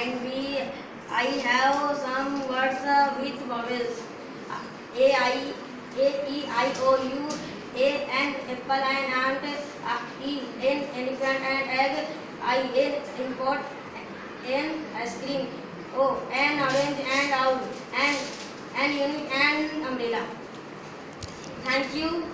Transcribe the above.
and B. I have some words uh, with vowels. A I A E I O U A and apple and ant uh, elephant and egg I, N, import N ice cream O, N, orange and owl and and unit and umbrella. Thank you.